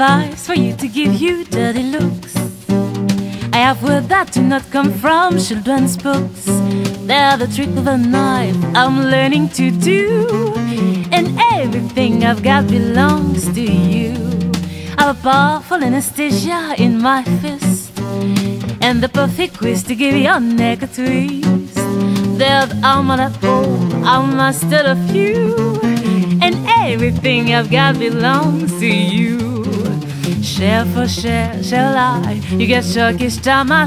device for you to give you dirty looks. I have words that do not come from children's books. They're the trick of a knife I'm learning to do. And everything I've got belongs to you. I've a powerful anesthesia in my fist. And the perfect quiz to give your neck a twist. There's arm on that pole, I mastered a few. And everything I've got belongs to you. Share for share, shall I? You get time I